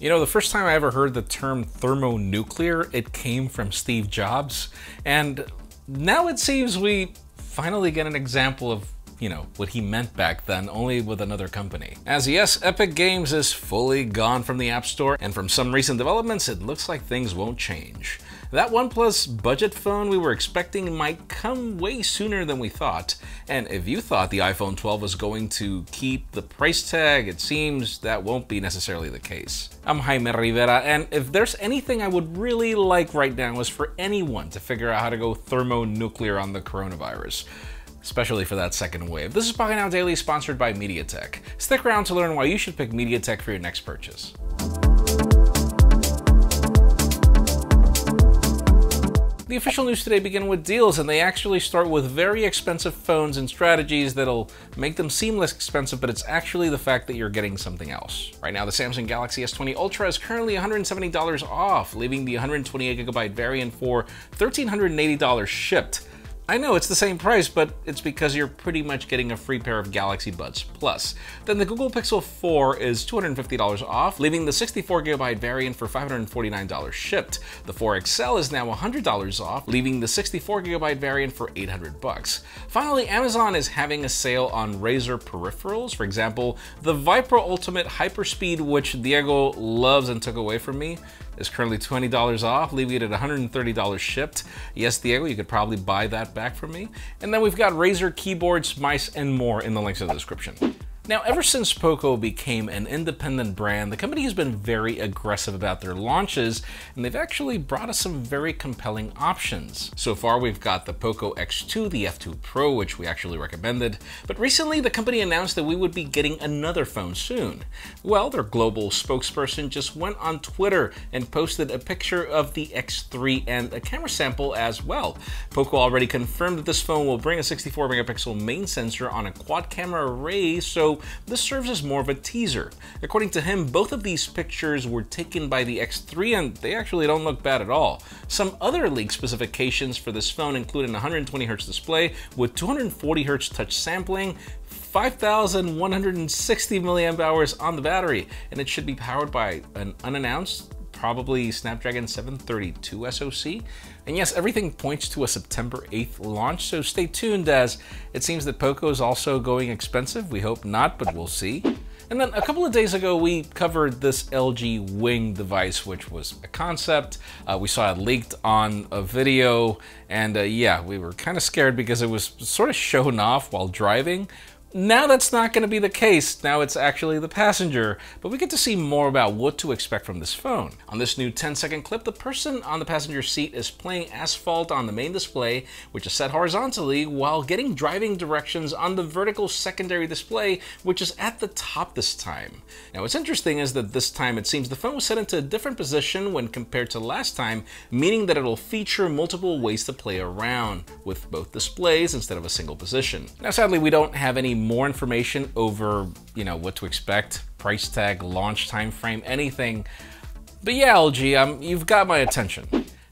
You know, the first time I ever heard the term thermonuclear, it came from Steve Jobs. And now it seems we finally get an example of you know, what he meant back then, only with another company. As yes, Epic Games is fully gone from the App Store, and from some recent developments, it looks like things won't change. That OnePlus budget phone we were expecting might come way sooner than we thought, and if you thought the iPhone 12 was going to keep the price tag, it seems that won't be necessarily the case. I'm Jaime Rivera, and if there's anything I would really like right now is for anyone to figure out how to go thermonuclear on the coronavirus especially for that second wave. This is Pocketnow Daily, sponsored by MediaTek. Stick around to learn why you should pick MediaTek for your next purchase. The official news today begin with deals, and they actually start with very expensive phones and strategies that'll make them seem less expensive, but it's actually the fact that you're getting something else. Right now, the Samsung Galaxy S20 Ultra is currently $170 off, leaving the 128GB variant for $1,380 shipped. I know it's the same price, but it's because you're pretty much getting a free pair of Galaxy Buds Plus. Then the Google Pixel 4 is $250 off, leaving the 64GB variant for $549 shipped. The 4 XL is now $100 off, leaving the 64GB variant for 800 bucks. Finally, Amazon is having a sale on Razer peripherals. For example, the Viper Ultimate Hyperspeed, which Diego loves and took away from me, is currently $20 off, leaving it at $130 shipped. Yes, Diego, you could probably buy that back from me. And then we've got Razer keyboards, mice, and more in the links in the description. Now, ever since Poco became an independent brand, the company has been very aggressive about their launches, and they've actually brought us some very compelling options. So far, we've got the Poco X2, the F2 Pro, which we actually recommended, but recently the company announced that we would be getting another phone soon. Well, their global spokesperson just went on Twitter and posted a picture of the X3 and a camera sample as well. Poco already confirmed that this phone will bring a 64 megapixel main sensor on a quad camera array, so this serves as more of a teaser. According to him, both of these pictures were taken by the X3 and they actually don't look bad at all. Some other leaked specifications for this phone include an 120Hz display with 240Hz touch sampling, 5,160 milliamp hours on the battery, and it should be powered by an unannounced probably Snapdragon 732 SoC. And yes, everything points to a September 8th launch, so stay tuned as it seems that Poco is also going expensive. We hope not, but we'll see. And then a couple of days ago, we covered this LG Wing device, which was a concept. Uh, we saw it leaked on a video, and uh, yeah, we were kind of scared because it was sort of shown off while driving, now that's not going to be the case. Now it's actually the passenger, but we get to see more about what to expect from this phone. On this new 10 second clip, the person on the passenger seat is playing Asphalt on the main display, which is set horizontally, while getting driving directions on the vertical secondary display, which is at the top this time. Now what's interesting is that this time it seems the phone was set into a different position when compared to last time, meaning that it'll feature multiple ways to play around with both displays instead of a single position. Now sadly we don't have any more information over, you know, what to expect, price tag, launch time frame, anything. But yeah, LG, um, you've got my attention.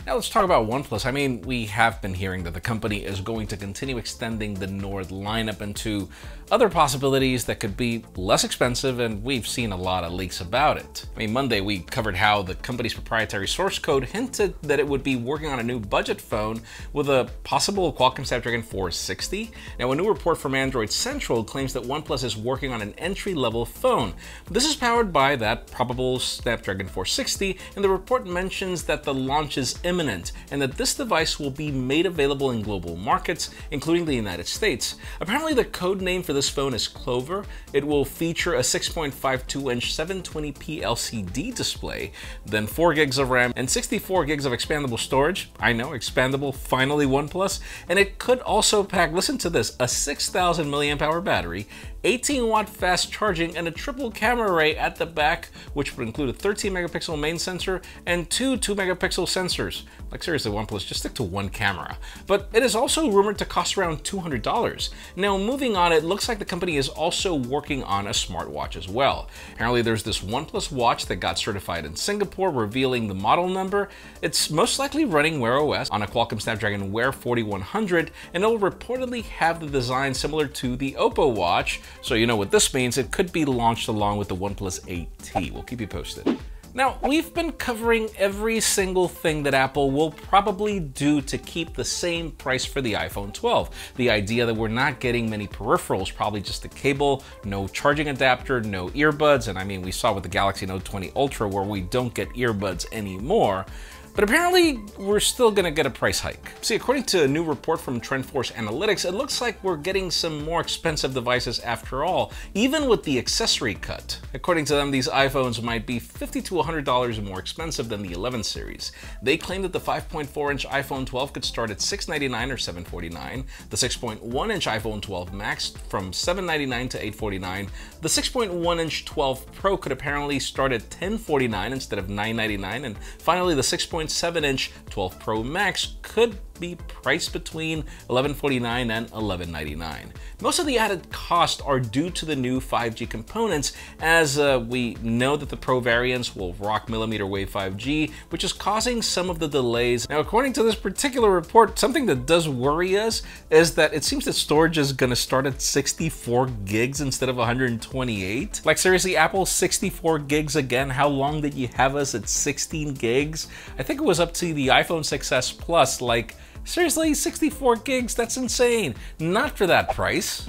Now let's talk about OnePlus. I mean, we have been hearing that the company is going to continue extending the Nord lineup into other possibilities that could be less expensive, and we've seen a lot of leaks about it. I mean, Monday we covered how the company's proprietary source code hinted that it would be working on a new budget phone with a possible Qualcomm Snapdragon 460. Now, a new report from Android Central claims that OnePlus is working on an entry-level phone. This is powered by that probable Snapdragon 460, and the report mentions that the launch is imminent and that this device will be made available in global markets, including the United States. Apparently, the code name for this phone is Clover. It will feature a 6.52 inch 720p LCD display, then 4 gigs of RAM and 64 gigs of expandable storage. I know, expandable, finally OnePlus. And it could also pack, listen to this, a 6000 milliamp hour battery 18 watt fast charging, and a triple camera array at the back, which would include a 13 megapixel main sensor and two 2 megapixel sensors. Like seriously, OnePlus, just stick to one camera. But it is also rumored to cost around $200. Now, moving on, it looks like the company is also working on a smartwatch as well. Apparently, there's this OnePlus watch that got certified in Singapore, revealing the model number. It's most likely running Wear OS on a Qualcomm Snapdragon Wear 4100, and it'll reportedly have the design similar to the Oppo watch, so you know what this means, it could be launched along with the OnePlus 8T. We'll keep you posted. Now, we've been covering every single thing that Apple will probably do to keep the same price for the iPhone 12. The idea that we're not getting many peripherals, probably just the cable, no charging adapter, no earbuds, and I mean, we saw with the Galaxy Note 20 Ultra where we don't get earbuds anymore. But apparently, we're still gonna get a price hike. See, according to a new report from TrendForce Analytics, it looks like we're getting some more expensive devices after all, even with the accessory cut. According to them, these iPhones might be 50 to $100 more expensive than the 11 series. They claim that the 5.4-inch iPhone 12 could start at 699 or 749, the 6.1-inch iPhone 12 Max from 799 to 849, the 6.1-inch 12 Pro could apparently start at 1049 instead of 999, and finally the 6. 6.7 inch 12 Pro Max could be priced between 1149 and 1199. Most of the added costs are due to the new 5G components, as uh, we know that the Pro variants will rock millimeter wave 5G, which is causing some of the delays. Now, according to this particular report, something that does worry us is that it seems that storage is going to start at 64 gigs instead of 128. Like seriously, Apple 64 gigs again? How long did you have us at 16 gigs? I think it was up to the iPhone 6s Plus like Seriously, 64 gigs? That's insane. Not for that price.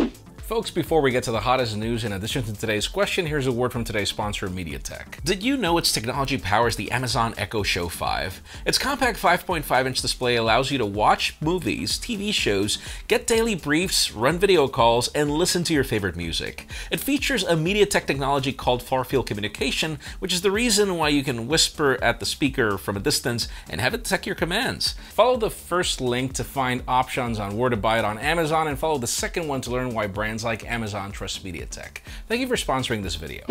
Folks, before we get to the hottest news, in addition to today's question, here's a word from today's sponsor, MediaTek. Did you know its technology powers the Amazon Echo Show 5? Its compact 5.5-inch display allows you to watch movies, TV shows, get daily briefs, run video calls, and listen to your favorite music. It features a MediaTek technology called far-field communication, which is the reason why you can whisper at the speaker from a distance and have it detect your commands. Follow the first link to find options on where to buy it on Amazon, and follow the second one to learn why brands brands like Amazon trust MediaTek. Thank you for sponsoring this video.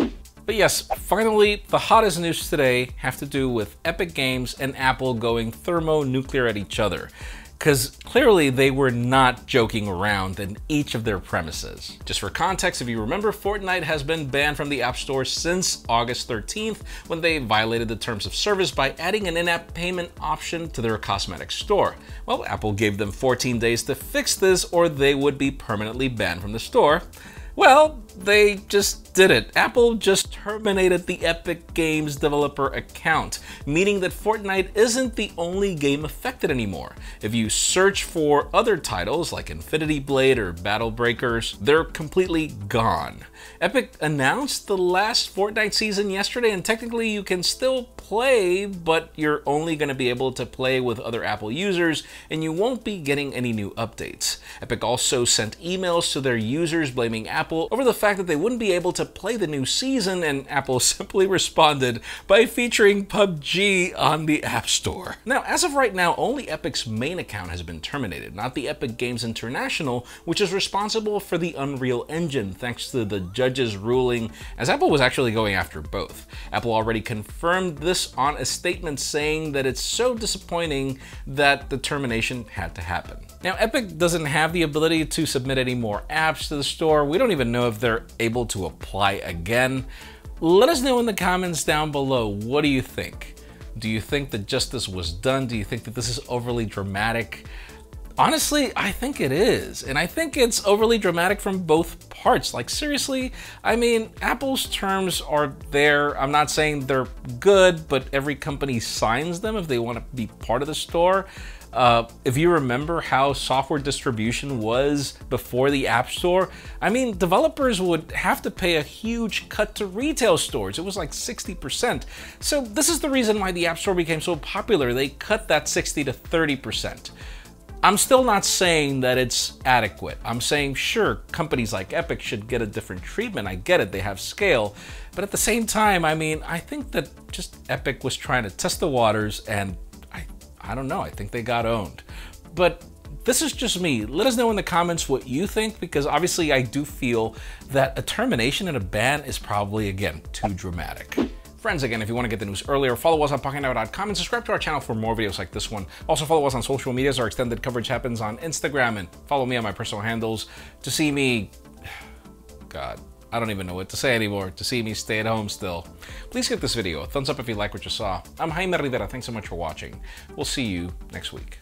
But yes, finally, the hottest news today have to do with Epic Games and Apple going thermonuclear at each other because clearly they were not joking around in each of their premises. Just for context, if you remember, Fortnite has been banned from the App Store since August 13th when they violated the terms of service by adding an in-app payment option to their cosmetic store. Well, Apple gave them 14 days to fix this or they would be permanently banned from the store. Well, they just did it. Apple just terminated the Epic Games developer account, meaning that Fortnite isn't the only game affected anymore. If you search for other titles like Infinity Blade or Battle Breakers, they're completely gone. Epic announced the last Fortnite season yesterday, and technically you can still play, but you're only going to be able to play with other Apple users, and you won't be getting any new updates. Epic also sent emails to their users blaming Apple over the fact that they wouldn't be able to play the new season, and Apple simply responded by featuring PUBG on the App Store. Now, as of right now, only Epic's main account has been terminated, not the Epic Games International, which is responsible for the Unreal Engine, thanks to the judge's ruling, as Apple was actually going after both. Apple already confirmed this on a statement saying that it's so disappointing that the termination had to happen. Now, Epic doesn't have the ability to submit any more apps to the store. We don't even know if they're able to apply again. Let us know in the comments down below. What do you think? Do you think that justice was done? Do you think that this is overly dramatic? Honestly, I think it is. And I think it's overly dramatic from both parts. Like, seriously, I mean, Apple's terms are there. I'm not saying they're good, but every company signs them if they want to be part of the store. Uh, if you remember how software distribution was before the App Store, I mean, developers would have to pay a huge cut to retail stores. It was like 60%. So this is the reason why the App Store became so popular. They cut that 60 to 30%. I'm still not saying that it's adequate. I'm saying, sure, companies like Epic should get a different treatment. I get it, they have scale. But at the same time, I mean, I think that just Epic was trying to test the waters and I don't know. I think they got owned. But this is just me. Let us know in the comments what you think, because obviously I do feel that a termination and a ban is probably, again, too dramatic. Friends, again, if you want to get the news earlier, follow us on PocketNow.com and subscribe to our channel for more videos like this one. Also, follow us on social medias. Our extended coverage happens on Instagram, and follow me on my personal handles to see me. God, I don't even know what to say anymore to see me stay at home still. Please give this video a thumbs up if you like what you saw. I'm Jaime Rivera, thanks so much for watching. We'll see you next week.